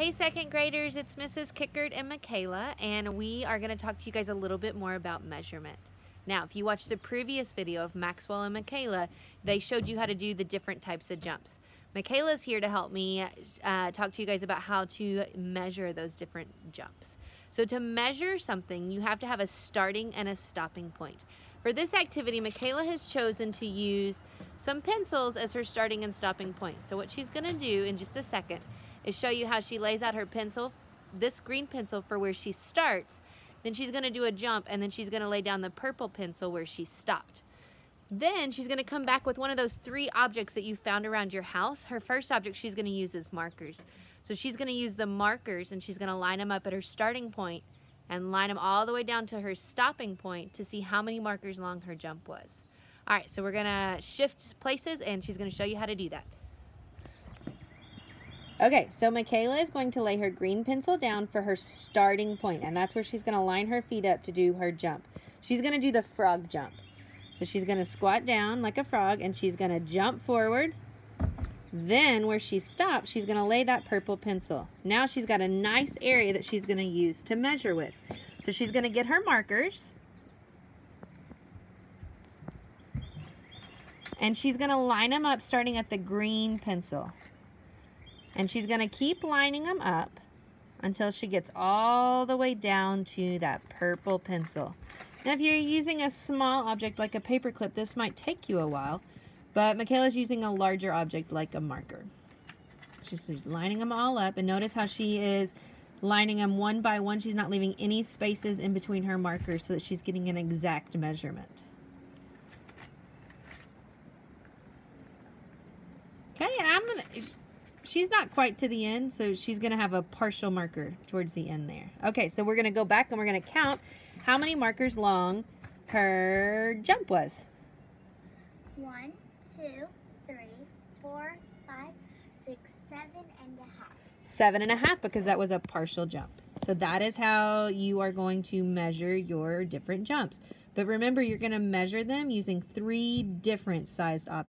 Hey second graders, it's Mrs. Kickert and Michaela and we are going to talk to you guys a little bit more about measurement. Now if you watched the previous video of Maxwell and Michaela, they showed you how to do the different types of jumps. Michaela's here to help me uh, talk to you guys about how to measure those different jumps. So to measure something, you have to have a starting and a stopping point. For this activity, Michaela has chosen to use some pencils as her starting and stopping point. So what she's gonna do in just a second is show you how she lays out her pencil, this green pencil for where she starts, then she's gonna do a jump and then she's gonna lay down the purple pencil where she stopped. Then she's gonna come back with one of those three objects that you found around your house. Her first object she's gonna use is markers. So she's gonna use the markers and she's gonna line them up at her starting point and line them all the way down to her stopping point to see how many markers long her jump was. All right, so we're gonna shift places and she's gonna show you how to do that. Okay, so Michaela is going to lay her green pencil down for her starting point, and that's where she's going to line her feet up to do her jump. She's going to do the frog jump. So she's going to squat down like a frog, and she's going to jump forward. Then where she stops, she's going to lay that purple pencil. Now she's got a nice area that she's going to use to measure with. So she's going to get her markers. And she's going to line them up starting at the green pencil. And she's going to keep lining them up until she gets all the way down to that purple pencil. Now, if you're using a small object like a paper clip, this might take you a while, but Michaela's using a larger object like a marker. She's lining them all up, and notice how she is lining them one by one. She's not leaving any spaces in between her markers so that she's getting an exact measurement. Okay, and I'm going to she's not quite to the end, so she's going to have a partial marker towards the end there. Okay, so we're going to go back and we're going to count how many markers long her jump was. One, two, three, four, five, six, seven and a half. Seven and a half because that was a partial jump. So that is how you are going to measure your different jumps. But remember, you're going to measure them using three different sized objects.